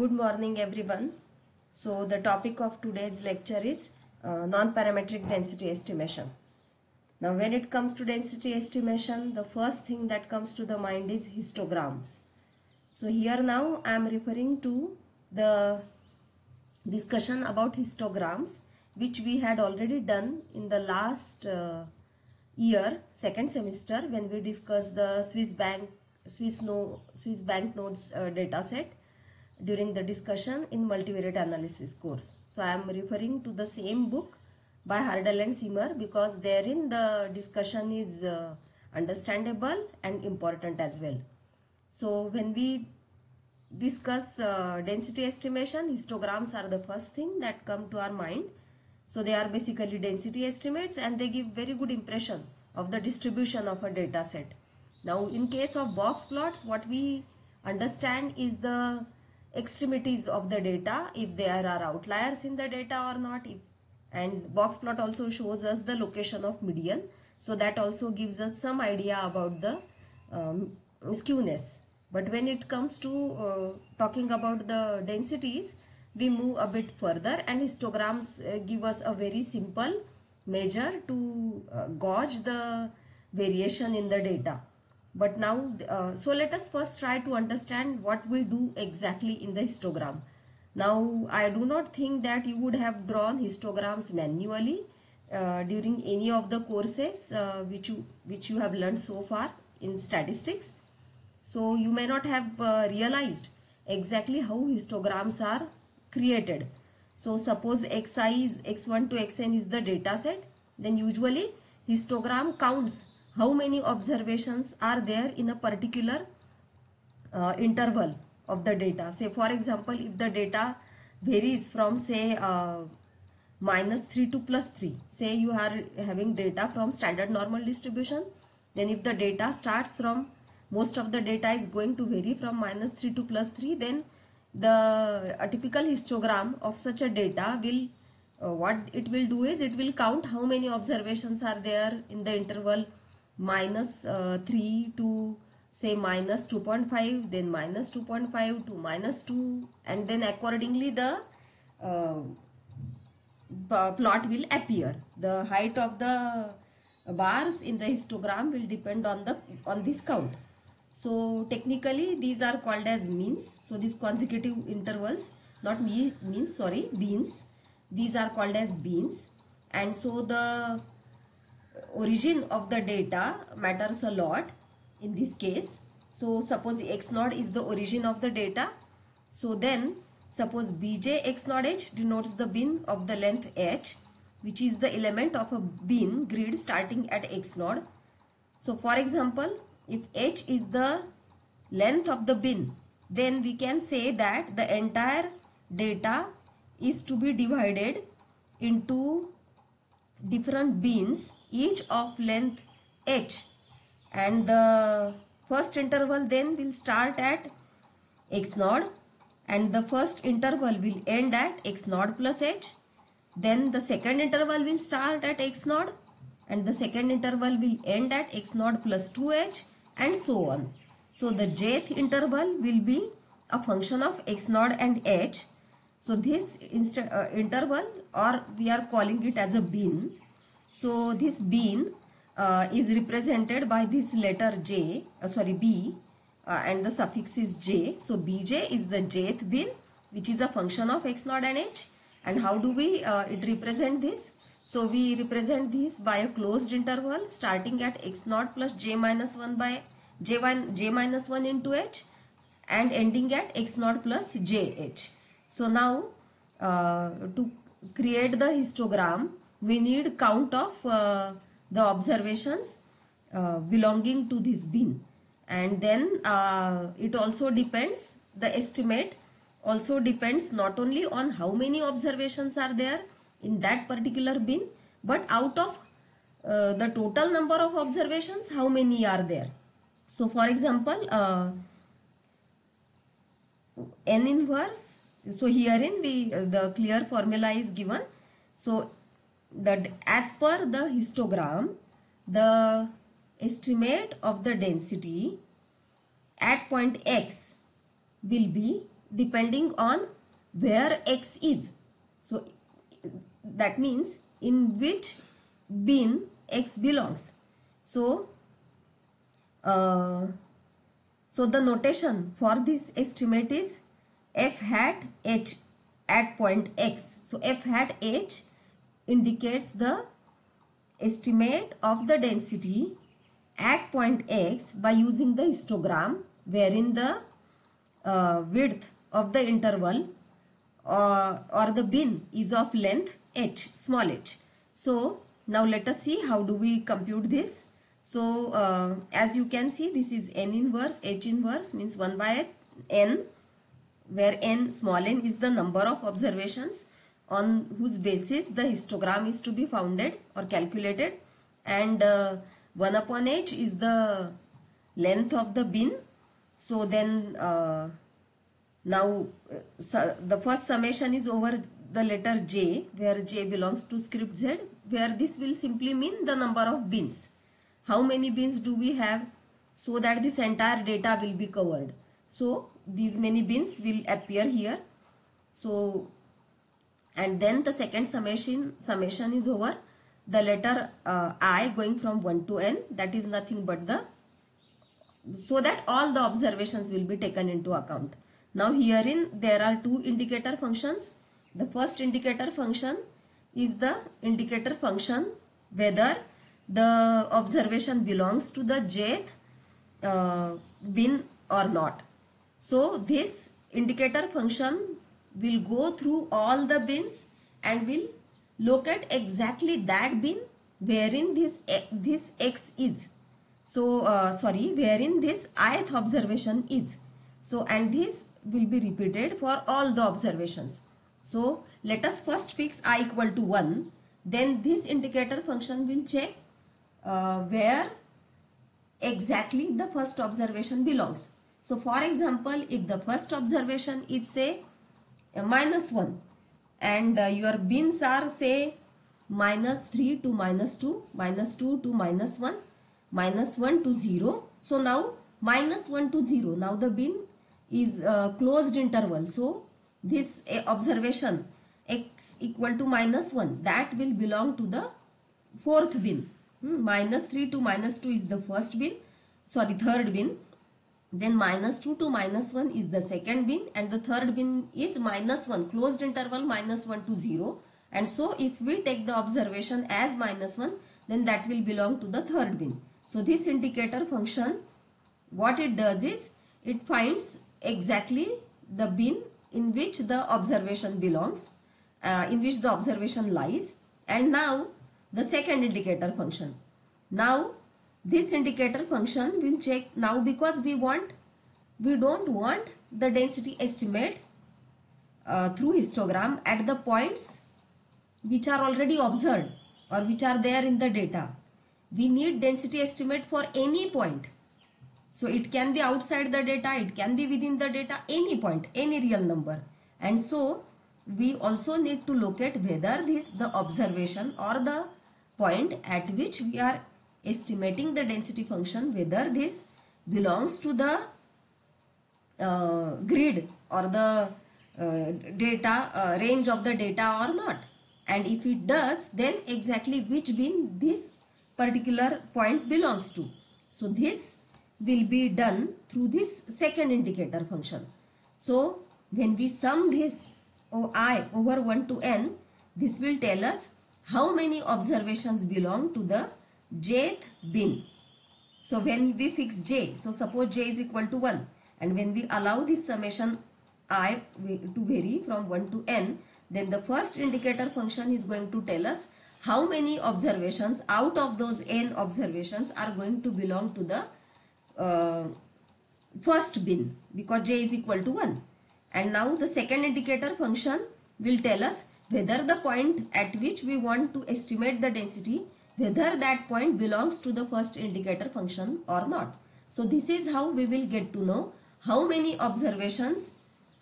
Good morning everyone. So the topic of today's lecture is uh, non-parametric density estimation. Now when it comes to density estimation, the first thing that comes to the mind is histograms. So here now I am referring to the discussion about histograms which we had already done in the last uh, year second semester when we discussed the Swiss bank Swiss no Swiss bank notes uh, data set during the discussion in multivariate analysis course. So I am referring to the same book by Härdle and Simar because therein the discussion is uh, understandable and important as well. So when we discuss uh, density estimation, histograms are the first thing that come to our mind. So they are basically density estimates and they give very good impression of the distribution of a data set. Now in case of box plots, what we understand is the extremities of the data if there are outliers in the data or not if, and box plot also shows us the location of median. So that also gives us some idea about the um, skewness. But when it comes to uh, talking about the densities we move a bit further and histograms uh, give us a very simple measure to uh, gauge the variation in the data but now uh, so let us first try to understand what we do exactly in the histogram. Now i do not think that you would have drawn histograms manually uh, during any of the courses uh, which you which you have learned so far in statistics. So you may not have uh, realized exactly how histograms are created. So suppose xi is x1 to xn is the data set. Then usually histogram counts how many observations are there in a particular uh, interval of the data. Say for example, if the data varies from say uh, minus 3 to plus 3, say you are having data from standard normal distribution, then if the data starts from most of the data is going to vary from minus 3 to plus 3, then the a typical histogram of such a data will uh, what it will do is it will count how many observations are there in the interval minus, uh, 3 to say minus 2.5 then minus 2.5 to minus 2 and then accordingly the uh, plot will appear. The height of the bars in the histogram will depend on the on this count. So technically these are called as means. So these consecutive intervals not me means sorry beans. These are called as beans. And so the origin of the data matters a lot in this case. So suppose x naught is the origin of the data. So then suppose bj x naught h denotes the bin of the length h which is the element of a bin grid starting at x naught. So for example if h is the length of the bin then we can say that the entire data is to be divided into different bins each of length h. And the first interval then will start at x naught and the first interval will end at x naught plus h. Then the second interval will start at x naught and the second interval will end at x naught plus 2h and so on. So the jth interval will be a function of x naught and h. So this uh, interval or we are calling it as a bin so this bean uh, is represented by this letter J, uh, sorry B uh, and the suffix is J. So Bj is the jth bin which is a function of x naught and h. And how do we uh, it represent this? So we represent this by a closed interval starting at x naught plus j minus 1 by j1 j minus 1 into h and ending at x naught plus jh. So now uh, to create the histogram we need count of uh, the observations uh, belonging to this bin and then uh, it also depends the estimate also depends not only on how many observations are there in that particular bin but out of uh, the total number of observations how many are there. So for example uh, n inverse so herein we the clear formula is given. So that as per the histogram, the estimate of the density at point x will be depending on where x is. So that means in which bin x belongs. So uh, so the notation for this estimate is f hat h at point x. So f hat h indicates the estimate of the density at point x by using the histogram wherein the uh, width of the interval uh, or the bin is of length h small h. So now let us see how do we compute this. So uh, as you can see this is n inverse h inverse means 1 by n where n small n is the number of observations on whose basis the histogram is to be founded or calculated and uh, 1 upon h is the length of the bin. So then uh, now uh, so the first summation is over the letter j where j belongs to script z where this will simply mean the number of bins. How many bins do we have so that this entire data will be covered. So these many bins will appear here. So and then the second summation summation is over the letter uh, i going from 1 to n that is nothing but the so that all the observations will be taken into account. Now herein there are two indicator functions. The first indicator function is the indicator function whether the observation belongs to the jth uh, bin or not. So this indicator function will go through all the bins and will look at exactly that bin wherein this this x is. So uh, sorry wherein this ith observation is. So and this will be repeated for all the observations. So let us first fix i equal to 1 then this indicator function will check uh, where exactly the first observation belongs. So for example if the first observation is say minus 1 and uh, your bins are say minus 3 to minus 2, minus 2 to minus 1, minus 1 to 0. So now minus 1 to 0. Now the bin is uh, closed interval. So this uh, observation x equal to minus 1 that will belong to the fourth bin. Hmm, minus 3 to minus 2 is the first bin. Sorry third bin then minus 2 to minus 1 is the second bin and the third bin is minus 1 closed interval minus 1 to 0 and so if we take the observation as minus 1 then that will belong to the third bin. So this indicator function what it does is it finds exactly the bin in which the observation belongs uh, in which the observation lies and now the second indicator function. Now this indicator function will check now because we want we don't want the density estimate uh, through histogram at the points which are already observed or which are there in the data. We need density estimate for any point. So it can be outside the data it can be within the data any point any real number. And so we also need to locate whether this the observation or the point at which we are estimating the density function whether this belongs to the uh, grid or the uh, data uh, range of the data or not. And if it does then exactly which bin this particular point belongs to. So this will be done through this second indicator function. So when we sum this i over 1 to n this will tell us how many observations belong to the jth bin. So when we fix j, so suppose j is equal to 1 and when we allow this summation i to vary from 1 to n, then the first indicator function is going to tell us how many observations out of those n observations are going to belong to the uh, first bin because j is equal to 1. And now the second indicator function will tell us whether the point at which we want to estimate the density whether that point belongs to the first indicator function or not. So this is how we will get to know how many observations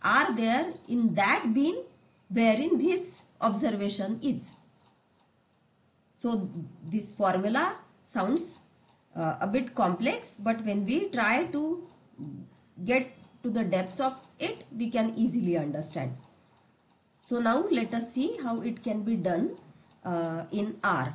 are there in that bin wherein this observation is. So this formula sounds uh, a bit complex but when we try to get to the depths of it, we can easily understand. So now let us see how it can be done uh, in R.